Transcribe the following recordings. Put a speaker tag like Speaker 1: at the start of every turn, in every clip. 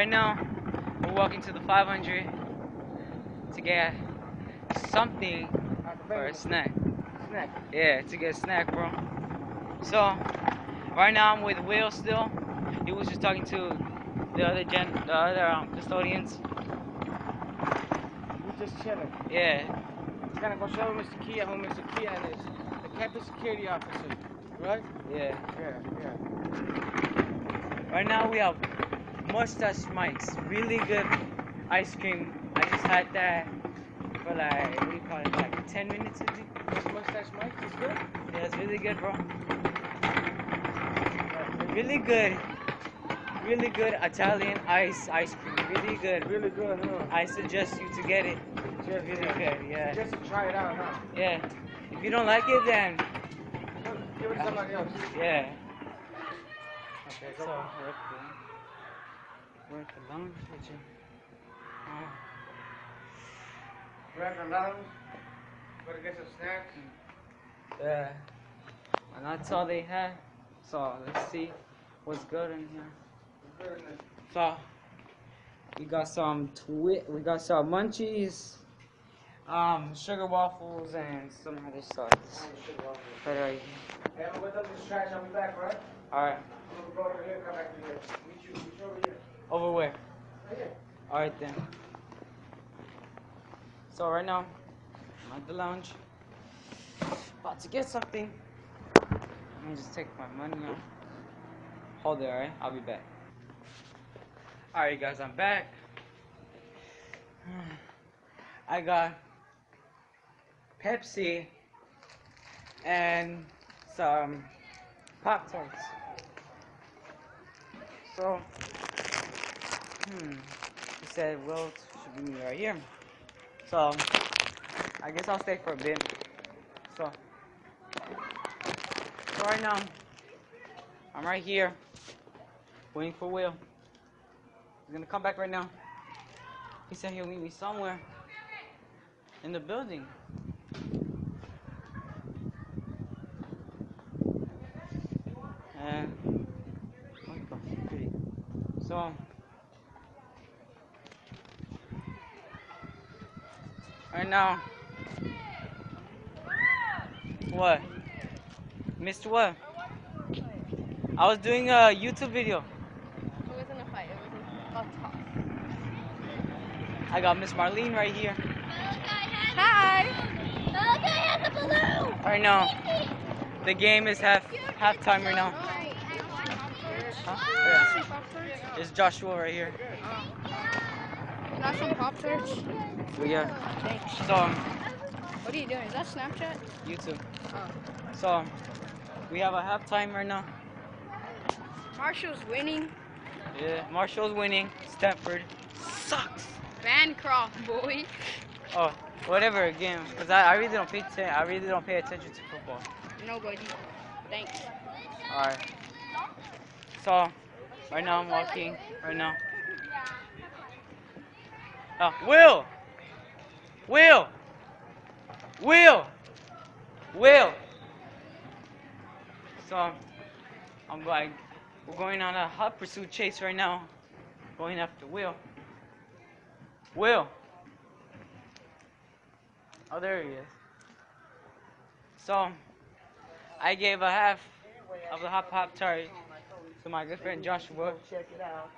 Speaker 1: Right now, we're walking to the 500 to get something for a snack.
Speaker 2: Snack.
Speaker 1: Yeah, to get a snack, bro. So, right now I'm with Will still. He was just talking to the other gen, the other um, custodians.
Speaker 2: We're just chilling.
Speaker 1: Yeah,
Speaker 2: We're gonna go show Mr. Kia who Mr. Kia is. The campus security officer. Right?
Speaker 1: yeah.
Speaker 2: Yeah, yeah.
Speaker 1: Right now we have mustache Mike's, really good ice cream. I just had that for like what do you call it, like 10 minutes.
Speaker 2: This mustache Mike is good?
Speaker 1: Yeah, it's really good, bro. Really good, really good Italian ice ice cream. Really good.
Speaker 2: Really good, huh?
Speaker 1: I suggest you to get it.
Speaker 2: Just,
Speaker 1: Really
Speaker 2: yeah.
Speaker 1: good, yeah.
Speaker 2: Just to try it out, huh?
Speaker 1: Yeah. If you don't like it, then
Speaker 2: Give it to somebody else.
Speaker 1: yeah.
Speaker 2: Okay,
Speaker 1: So
Speaker 2: so.
Speaker 1: we're at the, we're at the lounge, which is, uh,
Speaker 2: We're at the lounge. Gonna get some snacks.
Speaker 1: Yeah. And that's all they had. So let's see what's good in here. So we got some twi- we got some munchies, um, sugar waffles, and some other stuff. Right right here.
Speaker 2: I'm gonna dump this trash. I'll be back, right?
Speaker 1: All right.
Speaker 2: I'm gonna go over here come back to here. Meet you, meet you over here.
Speaker 1: Over where?
Speaker 2: Right here.
Speaker 1: All right then. So right now, I'm at the lounge, about to get something. Let me just take my money out. Hold it, alright? I'll be back. Alright, guys, I'm back. I got Pepsi and some Pop Tarts. So, hmm, said, well, should be right here. So, I guess I'll stay for a bit. So, so right now, I'm right here, waiting for Will. He's gonna come back right now. He said he'll meet me somewhere in the building. And oh, so now, what? Missed what? I was doing a YouTube video.
Speaker 3: It wasn't a fight. It was a talk.
Speaker 1: I got Miss Marlene right here.
Speaker 3: Hi.
Speaker 4: The guy has a balloon!
Speaker 1: Right now, the game is half halftime right now. Huh? Yeah. It's Joshua right here.
Speaker 3: Not some pop tarts.
Speaker 1: So yeah.
Speaker 3: Thanks.
Speaker 1: So
Speaker 3: What are you doing? Is that Snapchat?
Speaker 1: YouTube.
Speaker 3: Oh.
Speaker 1: So we have a halftime right now.
Speaker 3: Marshall's winning.
Speaker 1: Yeah, Marshall's winning. Stanford sucks.
Speaker 3: Bancroft, boy.
Speaker 1: Oh, whatever again, because I, I really don't pay atten- I really don't pay attention to football.
Speaker 3: Nobody. Thanks.
Speaker 1: All right. So right now I'm walking. Right now. Oh, Will. Will. Will. Will. So I'm going. We're going on a hot pursuit chase right now. Going after Will. Will. Oh, there he is. So, I gave a half of the hot pop tart to my good friend Joshua.
Speaker 2: Check it out.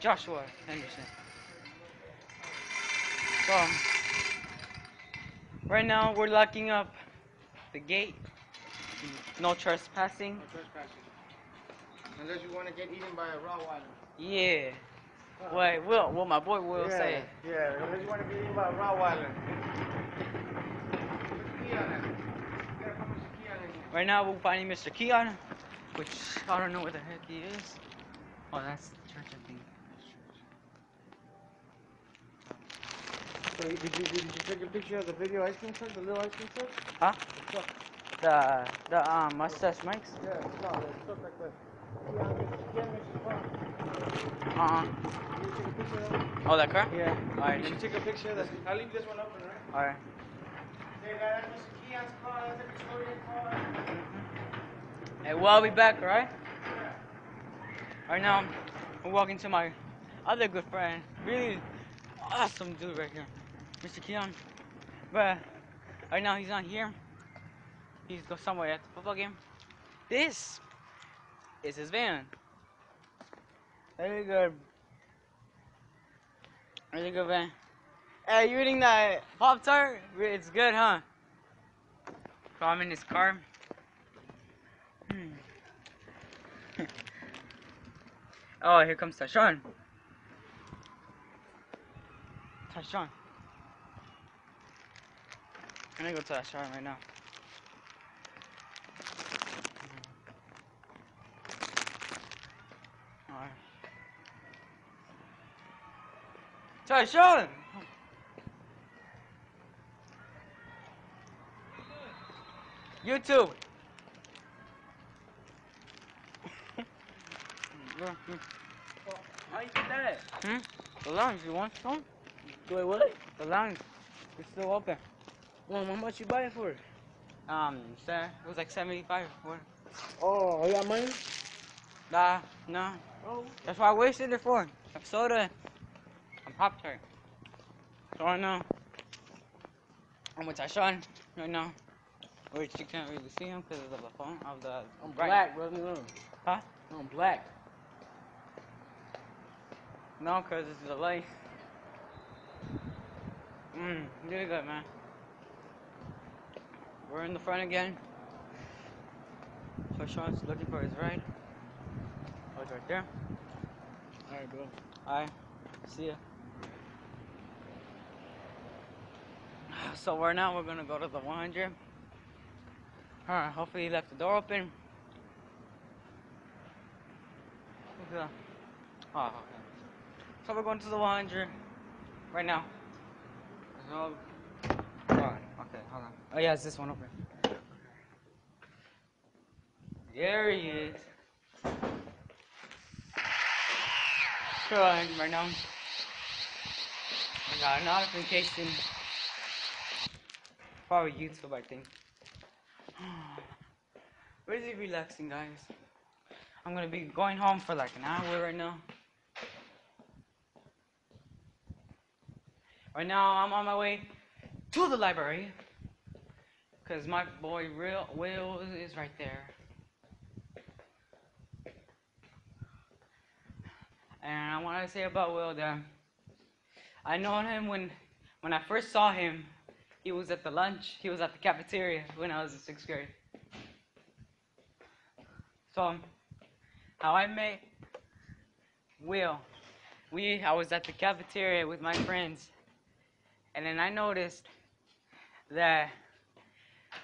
Speaker 1: Joshua Henderson. So, right now we're locking up the gate. No trespassing.
Speaker 2: No trespassing. Unless you want to get eaten by a Rottweiler.
Speaker 1: Yeah. Wait, Will, what my boy Will
Speaker 2: yeah,
Speaker 1: say.
Speaker 2: Yeah, unless you want to get eaten by a Rottweiler. Put the key on it. You gotta put Mr. Key on it.
Speaker 1: Right now we're finding Mr. Keon, which I don't know where the heck he is. Oh, that's the church, I think.
Speaker 2: So did you, did you take a picture of the video ice cream truck, the little ice cream truck?
Speaker 1: Huh?
Speaker 2: Truck.
Speaker 1: The the um mustache Mike's.
Speaker 2: Yeah, no, the truck like the. Yeah, Mr. Key on Mr. Farm.
Speaker 1: Uh huh.
Speaker 2: You take a picture of?
Speaker 1: Oh, that car?
Speaker 2: Yeah.
Speaker 1: Alright.
Speaker 2: You should take a picture of this. I'll leave this one open, right?
Speaker 1: All right.
Speaker 2: Hey, that's Mr. Keon's car. That's a Victoria car.
Speaker 1: Hey, well, I'll be back, all right? Right now, we're walking to my other good friend, really awesome dude right here, Mr. Keon. But right now he's not here. He's go somewhere at the football game. This is his van. Very good. Really good van. Hey, you eating that Pop Tart? It's good, huh? So I'm in his car. Hmm. oh, here comes Tashawn. Tashawn. I'm gonna go to Tashawn right now. Alright. Tashawn! YouTube!
Speaker 2: How you get that?
Speaker 1: Hmm? The lounge, you want some?
Speaker 2: Wait, what?
Speaker 1: The lounge. It's still open.
Speaker 2: Well, how much you buy it for?
Speaker 1: Um, sir, it was like 75. for.
Speaker 2: Oh, you got money?
Speaker 1: Nah, no.
Speaker 2: Oh.
Speaker 1: That's why I wasted it for. A soda and Pop Tart. So right now, I'm with Tashawn right now. Which you can't really see him because of the phone, of the
Speaker 2: I'm
Speaker 1: bright-
Speaker 2: black, bro. No.
Speaker 1: Huh?
Speaker 2: I'm black.
Speaker 1: No, because it's the light. Mmm, really good, man. We're in the front again. So Sean's looking for his ride. Oh, it's right there.
Speaker 2: Alright, bro.
Speaker 1: Alright, see ya. So right now we're gonna go to the 100. Alright, hopefully he left the door open. Look at that. Oh, okay. So we're going to the 100 right now. So, okay, hold on. Oh yeah, it's this one open. There he is. Sure, right now. I got a notification. Probably YouTube, I think. Really relaxing, guys. I'm gonna be going home for like an hour right now. Right now, I'm on my way to the library. Because my boy Real Will is right there. And I want to say about Will that I known him when when I first saw him. He was at the lunch. He was at the cafeteria when I was in sixth grade. So, how I met Will, we I was at the cafeteria with my friends, and then I noticed that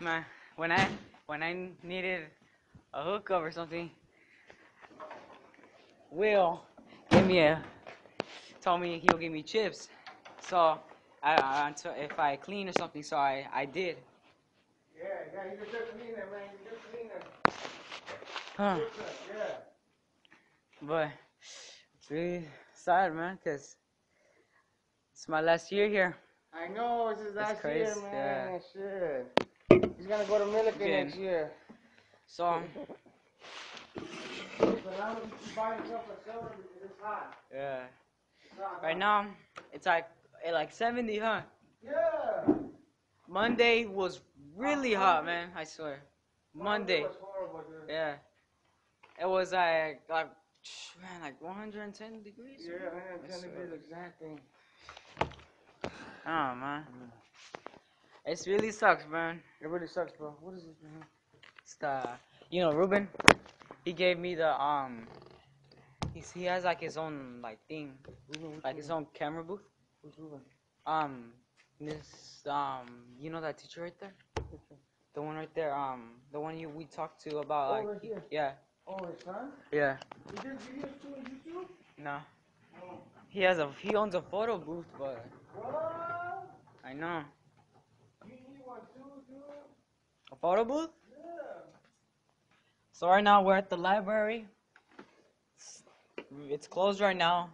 Speaker 1: my when I when I needed a hookup or something, Will gave me a told me he'll give me chips. So I, I if I clean or something, so I I did.
Speaker 2: Yeah, yeah, he's a good cleaner, man. He's a good cleaner.
Speaker 1: Huh.
Speaker 2: Good yeah.
Speaker 1: But it's really sad, man, cause it's my last year here.
Speaker 2: I know, it's his last
Speaker 1: crazy,
Speaker 2: year, man.
Speaker 1: yeah.
Speaker 2: Shit. He's gonna go to Millikan
Speaker 1: Again.
Speaker 2: next year.
Speaker 1: So
Speaker 2: So now he's buying himself a soda because it's hot.
Speaker 1: yeah, right now it's like eh, like 70, huh?
Speaker 2: Yeah.
Speaker 1: Monday was really hot, man. I swear. Monday,
Speaker 2: horrible,
Speaker 1: yeah, it was like like man like 110 degrees.
Speaker 2: Yeah, man,
Speaker 1: I
Speaker 2: 10
Speaker 1: swear.
Speaker 2: degrees exactly.
Speaker 1: Oh man, it really sucks, man.
Speaker 2: It really sucks, bro. What is this, man?
Speaker 1: It's the you know Ruben. He gave me the um. He's, he has like his own like thing,
Speaker 2: Ruben,
Speaker 1: like his own camera booth.
Speaker 2: Who's Ruben?
Speaker 1: Um, this um, you know that teacher right there, the one right there. Um, the one you we talked to about
Speaker 2: Oh,
Speaker 1: like
Speaker 2: right here.
Speaker 1: yeah,
Speaker 2: Oh, his son?
Speaker 1: yeah.
Speaker 2: He did videos too on YouTube?
Speaker 1: No, he has a he owns a photo booth, but
Speaker 2: What?
Speaker 1: I know a photo booth.
Speaker 2: Yeah.
Speaker 1: So right now we're at the library. It's, it's closed right now.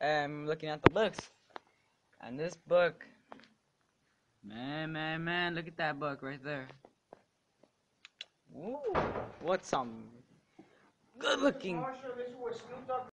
Speaker 1: I'm looking at the books. And this book, man, man, man, look at that book right there. Ooh, what's some good looking